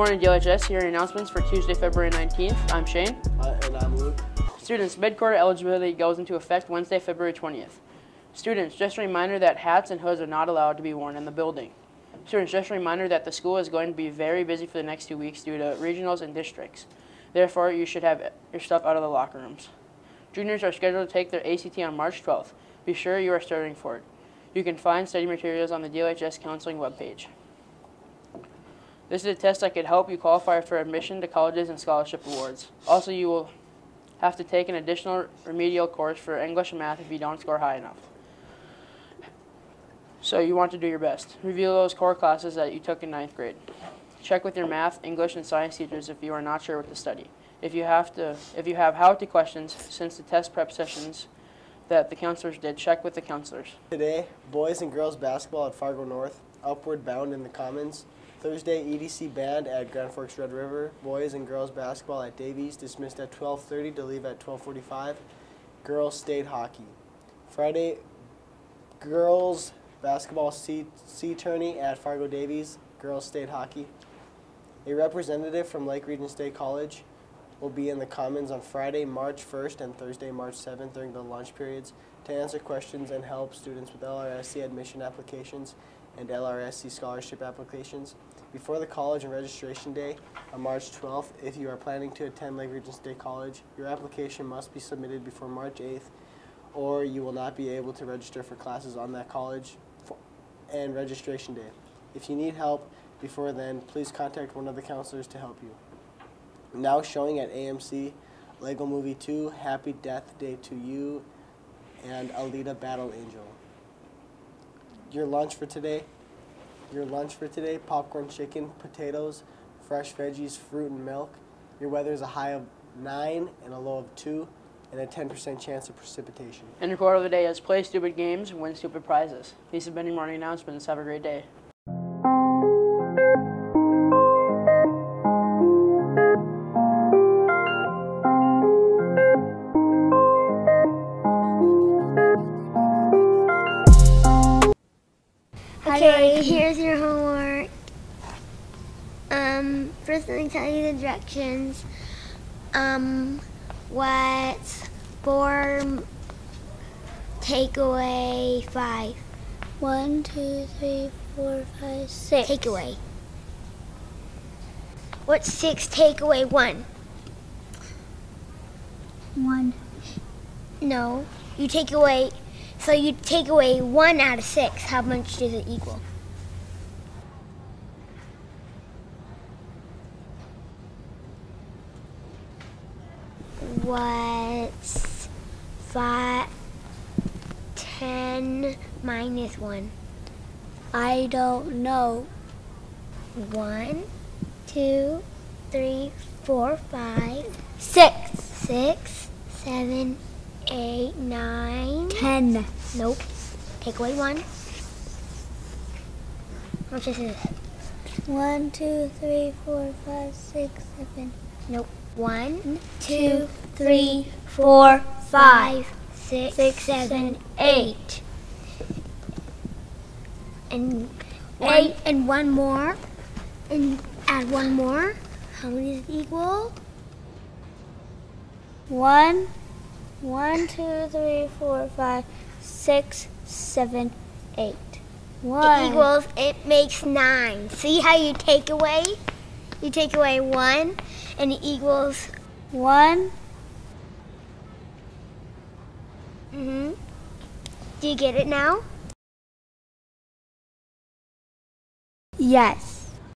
morning, DLHS. Here are announcements for Tuesday, February 19th. I'm Shane. Uh, and I'm Luke. Students, mid-quarter eligibility goes into effect Wednesday, February 20th. Students, just a reminder that hats and hoods are not allowed to be worn in the building. Students, just a reminder that the school is going to be very busy for the next two weeks due to regionals and districts. Therefore, you should have your stuff out of the locker rooms. Juniors are scheduled to take their ACT on March 12th. Be sure you are studying for it. You can find study materials on the DLHS Counseling webpage. This is a test that could help you qualify for admission to colleges and scholarship awards. Also, you will have to take an additional remedial course for English and math if you don't score high enough. So you want to do your best. Review those core classes that you took in ninth grade. Check with your math, English, and science teachers if you are not sure what to study. If you have to, if you have how-to questions since the test prep sessions that the counselors did, check with the counselors. Today, boys and girls basketball at Fargo North, Upward Bound in the Commons. Thursday, EDC band at Grand Forks Red River. Boys and girls basketball at Davies, dismissed at 12:30 to leave at 12:45. Girls state hockey. Friday, girls basketball sea, sea tourney at Fargo Davies. Girls state hockey. A representative from Lake Region State College will be in the Commons on Friday, March 1st and Thursday, March 7th during the lunch periods to answer questions and help students with LRSC admission applications and LRSC scholarship applications. Before the college and registration day on March 12th, if you are planning to attend Lake Region State College, your application must be submitted before March 8th or you will not be able to register for classes on that college and registration day. If you need help before then, please contact one of the counselors to help you. Now showing at AMC, Lego Movie 2, Happy Death Day to You, and Alita Battle Angel. Your lunch for today? Your lunch for today, popcorn chicken, potatoes, fresh veggies, fruit, and milk. Your weather is a high of 9 and a low of 2, and a 10% chance of precipitation. And your quote of the day is play stupid games, win stupid prizes. These have been your morning announcements. Have a great day. Okay, here's your homework. Um, first let me tell you the directions. Um, what's four takeaway five? One, two, three, four, five, six. Takeaway. What's six takeaway one? One. No, you take away. So you take away one out of six. How much does it equal? What's five, ten minus one? I don't know. One, two, three, four, five, six, six, seven, eight, nine. Ten. Nope. Take away one. How much is this? One, two, three, four, five, six, seven. Nope. One, two, three, four, five, six, Six, seven, eight. And one, and one more. And add one more. How many it equal? One, one, two, three, four, five, six, seven, eight. One. It equals, it makes nine. See how you take away? You take away one, and it equals, One. mm-hmm. Do you get it now? Yes.